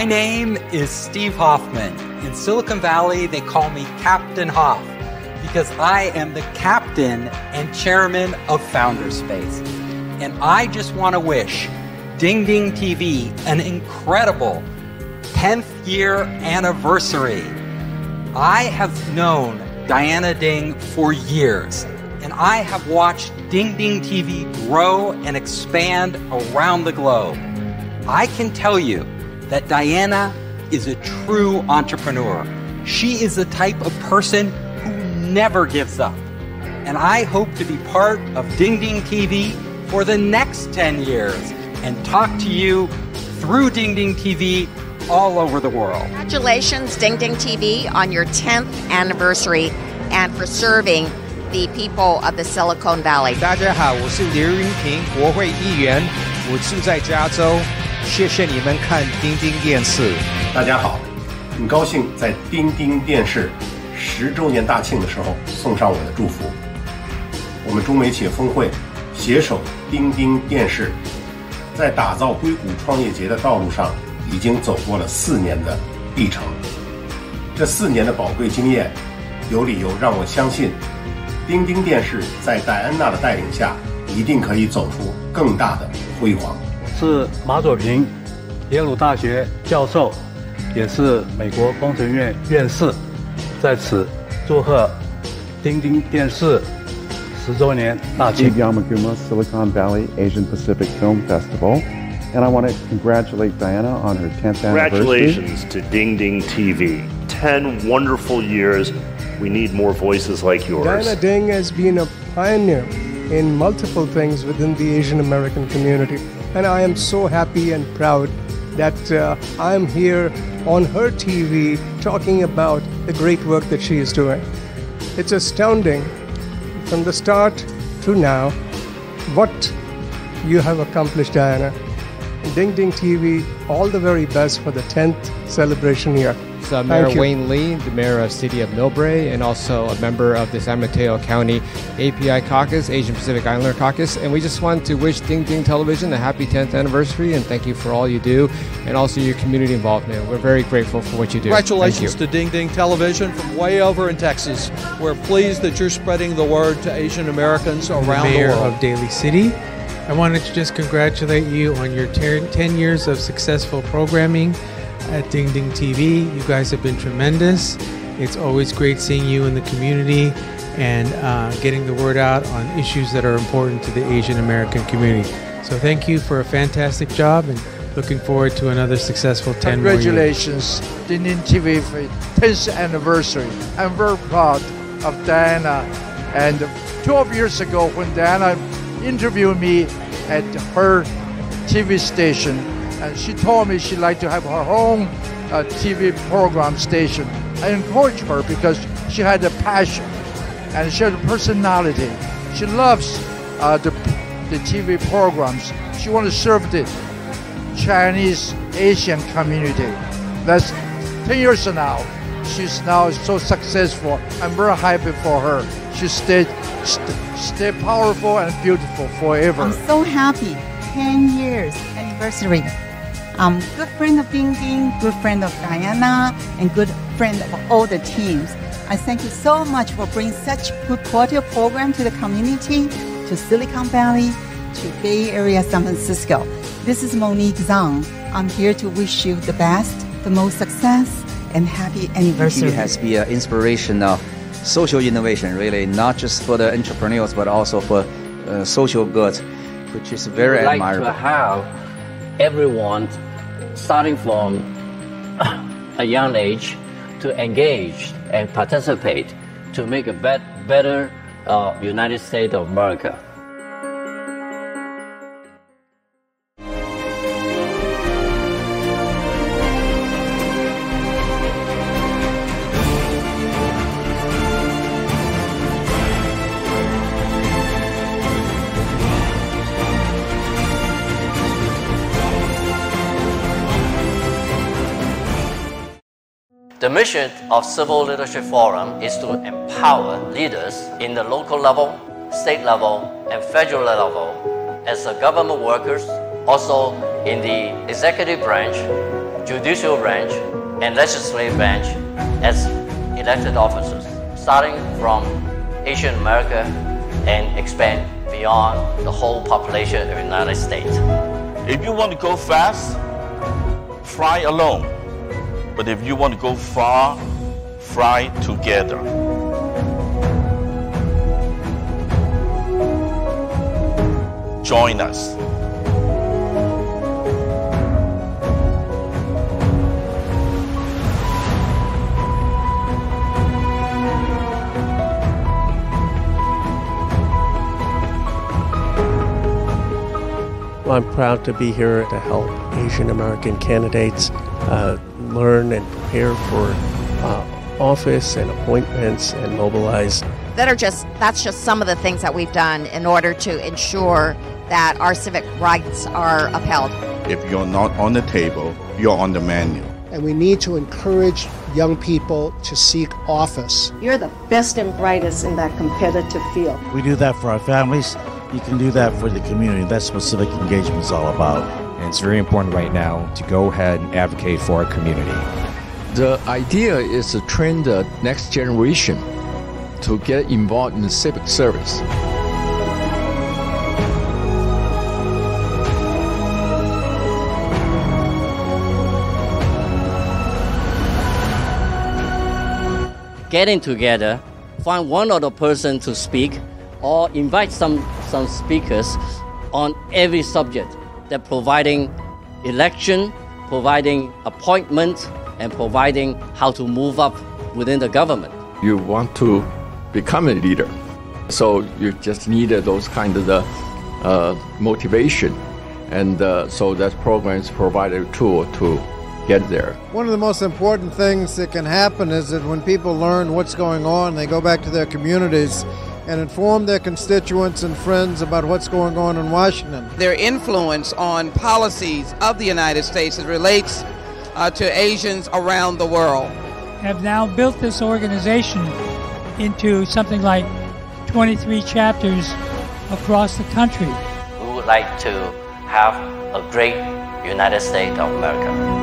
My name is Steve Hoffman. In Silicon Valley, they call me Captain Hoff because I am the captain and chairman of Founders Space. And I just want to wish Ding Ding TV an incredible 10th year anniversary. I have known Diana Ding for years, and I have watched Ding Ding TV grow and expand around the globe. I can tell you that Diana is a true entrepreneur. She is the type of person who never gives up. And I hope to be part of Ding Ding TV for the next 10 years and talk to you through Ding Ding TV all over the world. Congratulations, Ding Ding TV, on your 10th anniversary and for serving the people of the Silicon Valley. 大家好，我是刘云平，国会议员，我住在加州。 谢谢你们看钉钉电视。大家好，很高兴在钉钉电视十周年大庆的时候送上我的祝福。我们中美企业峰会携手钉钉电视，在打造硅谷创业节的道路上，已经走过了四年的历程。这四年的宝贵经验，有理由让我相信，钉钉电视在戴安娜的带领下，一定可以走出更大的辉煌。是马佐平，耶鲁大学教授，也是美国工程院院士，在此祝贺钉钉电视十周年大庆。 Steve Yamaguma, Silicon Valley Asian Pacific Film Festival. And I want to congratulate Diana on her 10th anniversary. Congratulations to Ding Ding TV. 10 wonderful years. We need more voices like yours. Diana Ding has been a pioneer in multiple things within the Asian American community. And I am so happy and proud that uh, I'm here on her TV talking about the great work that she is doing. It's astounding from the start to now what you have accomplished, Diana. Ding Ding TV, all the very best for the 10th celebration year. It's uh, Mayor Wayne Lee, the mayor of City of Millbrae, and also a member of the San Mateo County API Caucus, Asian Pacific Islander Caucus. And we just want to wish Ding Ding Television a happy 10th anniversary and thank you for all you do and also your community involvement. We're very grateful for what you do. Congratulations Thank you. to Ding Ding Television from way over in Texas. We're pleased that you're spreading the word to Asian Americans I'm the around the, mayor world. of Daly City. I wanted to just congratulate you on your ter- 10 years of successful programming at Ding Ding TV. You guys have been tremendous. It's always great seeing you in the community and uh, getting the word out on issues that are important to the Asian American community. So thank you for a fantastic job and looking forward to another successful 10 more years. Congratulations, Ding Ding TV for 10th anniversary. I'm very proud of Diana. And 12 years ago, when Diana interviewed me at her TV station, and she told me she'd like to have her own uh, TV program station. I encouraged her because she had a passion and she had a personality. She loves uh, the, the TV programs. She wants to serve the Chinese Asian community. That's 10 years now. She's now so successful. I'm very happy for her. She stayed, st- stay powerful and beautiful forever. I'm so happy. 10 years anniversary. I'm good friend of Ding Ding, good friend of Diana, and good friend of all the teams. I thank you so much for bringing such good quality of program to the community, to Silicon Valley, to Bay Area, San Francisco. This is Monique Zhang. I'm here to wish you the best, the most success, and happy anniversary. TV has been an inspiration of social innovation, really, not just for the entrepreneurs, but also for uh, social good, which is very we would like admirable. to have everyone, starting from a young age, to engage and participate to make a bet- better uh, United States of America. The mission of Civic Leadership Forum is to empower leaders in the local level, state level, and federal level as the government workers, also in the executive branch, judicial branch, and legislative branch as elected officers, starting from Asian America and expand beyond the whole population of the United States. If you want to go fast, fly alone. But if you want to go far, fly together. Join us. I'm proud to be here to help Asian American candidates uh, learn and prepare for uh, office and appointments and mobilize. That are just that's just some of the things that we've done in order to ensure that our civic rights are upheld. If you're not on the table, you're on the menu. And we need to encourage young people to seek office. You're the best and brightest in that competitive field. We do that for our families. You can do that for the community. That's what civic engagement is all about. And it's very important right now to go ahead and advocate for our community. The idea is to train the next generation to get involved in the civic service. Getting together, find one other person to speak, or invite some, some speakers on every subject that providing election, providing appointment, and providing how to move up within the government. You want to become a leader, so you just need those kind of the uh, motivation, and uh, so that programs provide a tool to get there. One of the most important things that can happen is that when people learn what's going on, they go back to their communities and inform their constituents and friends about what's going on in Washington. Their influence on policies of the United States as relates uh, to Asians around the world. Have now built this organization into something like 23 chapters across the country. We would like to have a great United States of America.